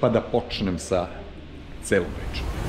pa da počnem sa celom pričom.